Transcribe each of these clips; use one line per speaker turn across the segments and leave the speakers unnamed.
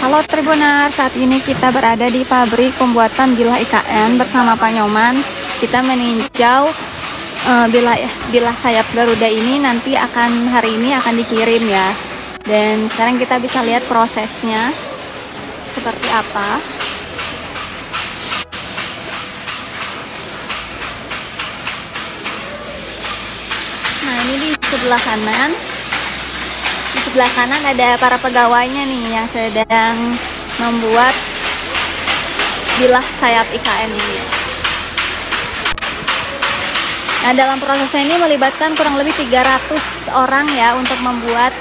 Halo Tribunar, saat ini kita berada di pabrik pembuatan bilah IKN bersama Pak Nyoman. Kita meninjau uh, bilah bilah sayap Garuda ini nanti akan hari ini akan dikirim ya. Dan sekarang kita bisa lihat prosesnya seperti apa. Nah ini di sebelah kanan di sebelah kanan ada para pegawainya nih yang sedang membuat bilah sayap IKN ini. Nah, dalam prosesnya ini melibatkan kurang lebih 300 orang ya untuk membuat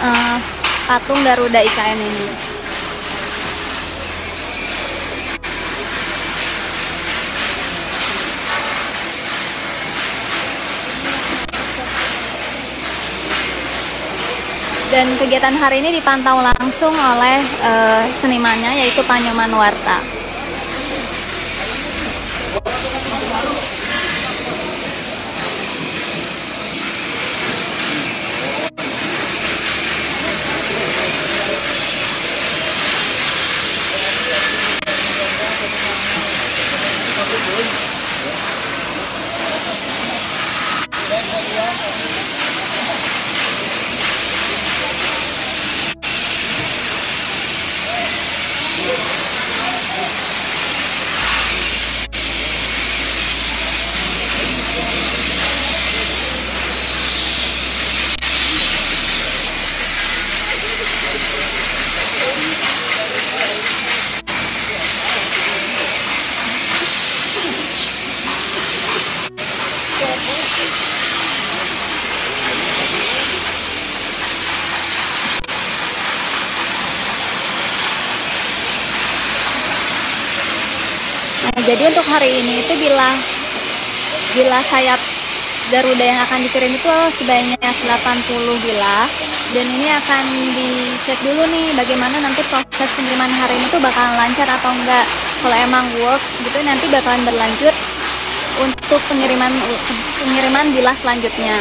uh, patung Garuda IKN ini. Dan kegiatan hari ini dipantau langsung oleh uh, senimannya yaitu Panyoman Warta. Jadi untuk hari ini itu bila bila sayap Garuda yang akan dikirim itu sebanyak 80 bila. Dan ini akan dicek dulu nih bagaimana nanti proses pengiriman hari ini tuh bakalan lancar atau enggak. Kalau emang works gitu nanti bakalan berlanjut untuk pengiriman pengiriman bila selanjutnya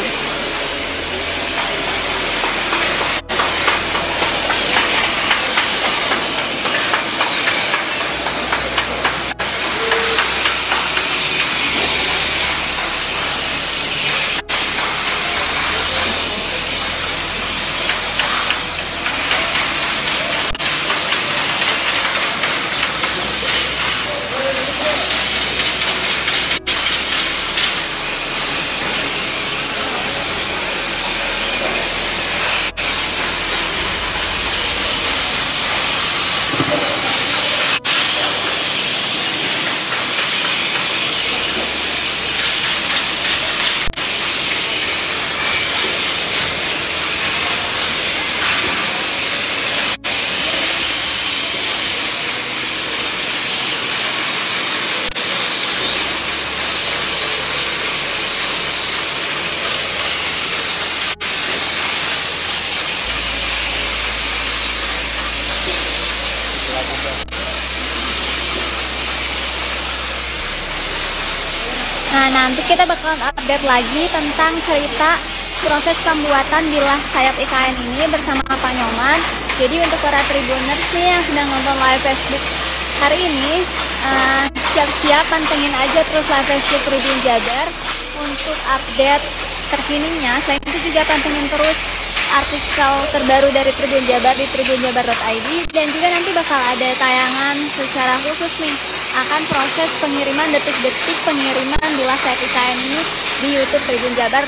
Nah, nanti kita bakalan update lagi tentang cerita proses pembuatan bilah sayap IKN ini bersama Pak Nyoman. Jadi untuk para tribuners nih yang sedang nonton live Facebook hari ini, uh, siap-siap pantengin aja terus live Facebook Tribun Jabar untuk update terkininya. Selain itu juga pantengin terus artikel terbaru dari Tribun Jabar di tribunjabar.id dan juga nanti bakal ada tayangan secara khusus nih akan proses pengiriman detik-detik pengiriman bila saya IKN ini di YouTube Tribun Jabar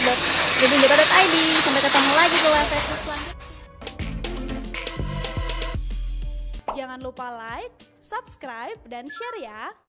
tribunjabar.id sampai ketemu lagi di live selanjutnya.
Jangan lupa like subscribe dan share ya